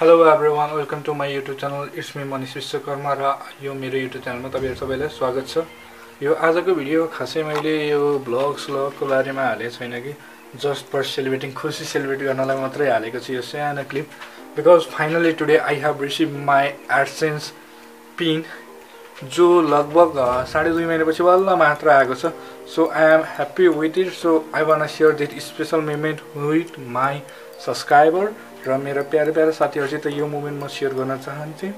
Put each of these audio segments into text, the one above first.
Hello every one welcome to my YouTube channel it's me Manish Vishwakarma र यो मेरो YouTube च्यानलमा तपाईँहरू सबैलाई स्वागत छ। यो आजको भिडियो खासै मैले यो भ्लग स्लगको बारेमा हालेको छैन कि। जस्ट फर सेलिब्रेटिङ खुसी सेलिब्रेट गर्नलाई मात्रै हालेको छु यो सानो clip because finally today I have receive my AdSense PIN जो लगभग साढे दुई महिनापछि बल्ल मात्र आएको छ। So I am happy with it so I want share that special moment with my subscriber र मेरो प्यारो प्यारो साथीहरूसित यो मुमेन्ट म सेयर गर्न चाहन्थेँ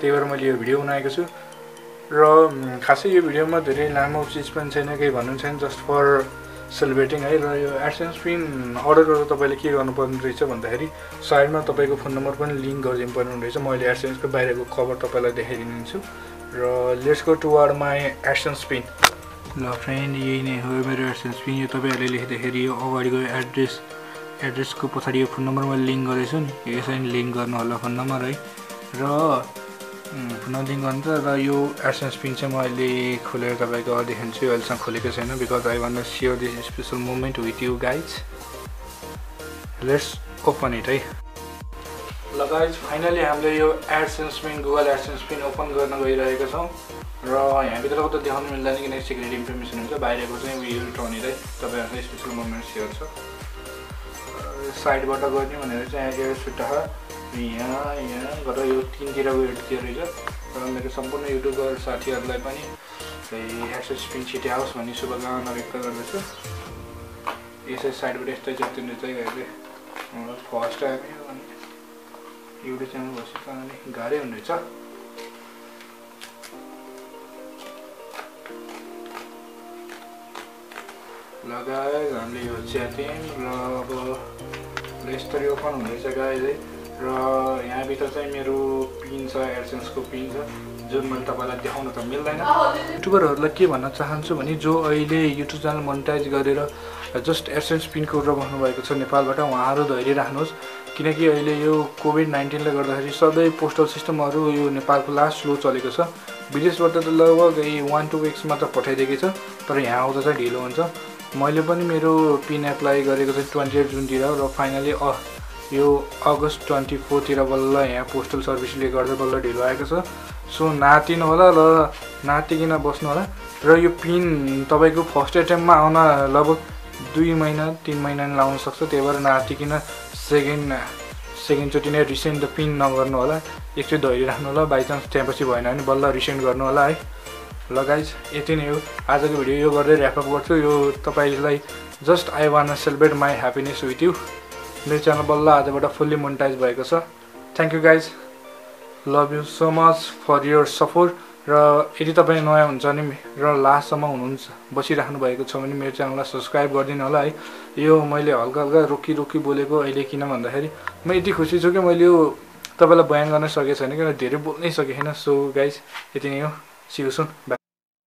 त्यही भएर मैले यो भिडियो बनाएको छु। र खासै यो भिडियोमा धेरै लामो चिज पनि छैन केही भन्नु छैन जस्ट फर सेलिब्रेटिङ है। र यो एडसेन्स पिन अर्डर गरेर तपाईँले के गर्नुपर्ने रहेछ भन्दाखेरि साइडमा तपाईँको फोन नम्बर पनि लिङ्क गरिदिनु पर्ने रहेछ। म अहिले एडसेन्सको बाहिरको कभर तपाईँलाई देखाइदिन्छु र let's go toward my AdSense PIN ल फ्रेन्ड यही नै हो मेरो एडसेन्स पिन यो तपाईँहरूले लेख्दाखेरि यो अगाडिको एड्रेस एड्रेसको पछाडि यो फोन नम्बर मैले लिङ्क गरेको छु नि यसरी लिङ्क गर्नु होला फोन नम्बर है। र फोन नम्बर लिङ्क गर्नु त र यो एडसेन्स पिन चाहिँ म अहिले खोलेर तपाईँको देखाउँछु अहिलेसम्म खोलेको छैन। Because I want share this special moment with you guys let's open it है ल गाइज फाइनली हामीले यो AdSense PIN Google AdSense PIN open गर्न गइरहेका छौँ। र यहाँभित्रको त देखाउनु मिल्दैन किनकि सिक्रेट इन्फर्मेसन हुन्छ। बाहिरको चाहिँ उयो है तपाईँहरूको स्पेसल मोमेन्ट सेयर छ। साइडबाट गर्ने भनेर चाहिँ यहाँ एयर सुट्टा यहाँ यहाँ गरेर यो तिनतिर उयो दियो रहेछ। र मेरो सम्पूर्ण युट्युबर साथीहरूलाई पनि एक्सेस पिन छिटे आओस् भन्ने शुभकामना व्यक्त गर्दछु। यसै साइडबाट यस्तै जतिनु चाहिँ अहिले फर्स्ट टाइम युट्युब च्यानल भएपछि गाह्रै हुनेछ। लगाए हामीले यो च्याट्यौँ र अब यसरी ओपन हुँदैछ गाइज है र यहाँभित्र चाहिँ मेरो पिन छ एडसेन्सको पिन छ जुन मैले तपाईँलाई देखाउन त मिल्दैन। युट्युबरहरूलाई के भन्न चाहन्छु भने जो अहिले युट्युब च्यानल मोनिटाइज गरेर जस्ट एडसेन्स पिनको र बस्नुभएको छ नेपालबाट उहाँहरू धैर्य राख्नुहोस् किनकि अहिले यो कोभिड नाइन्टिनले गर्दाखेरि सबै पोस्टल सिस्टमहरू यो नेपालको लास्ट स्लो चलेको छ। विदेशबाट त लगभग वान टू विक्स मात्र पठाइदिएकै छ तर यहाँ आउँदा चाहिँ ढिलो हुन्छ। मैले पनि मेरो पिन एप्लाई गरेको चाहिँ ट्वेन्टी एट जुनतिर र फाइनली अ यो अगस्त ट्वेन्टी फोरतिर बल्ल यहाँ पोस्टल सर्भिसले गर्दा बल्ल ढिलो आएको छ। सो नातिनु होला र नातिकन बस्नु होला। र यो पिन तपाईँको फर्स्ट एटेम्पमा आउन लगभग दुई महिना तिन महिना लाउन सक्छ। त्यही भएर नातिकन सेकेन्ड सेकेन्डचोटि नै रिसेन्ट पिन नगर्नु होला। एकचोटि धैर्य राख्नु होला। बाइचान्स त्यहाँपछि भएन भने बल्ल रिसेन्ट गर्नु होला है। ल गाइज यति नै हो। आजको भिडियो यो गर्दै ऱ्यापअप गर्छु। यो तपाईँलाई just I want celebrate my happiness with you मेरो च्यानल बल्ल आजबाट फुल्ली मोनिटाइज भएको छ। Thank you guys love you so much for your support र यदि तपाईँ नयाँ हुन्छ भने र लास्टसम्म हुनुहुन्छ बसिराख्नु भएको छ भने मेरो च्यानललाई सब्सक्राइब गरिदिनु होला है। यो मैले हल्का हल्का रोकी रोकी बोलेको अहिले किन भन्दाखेरि म यति खुसी छु कि मैले यो तपाईँलाई बयान गर्न सकेको छैन किन धेरै बोल्नै सकेको छैन सो गाइज यति नै हो। सिउ सुन बाई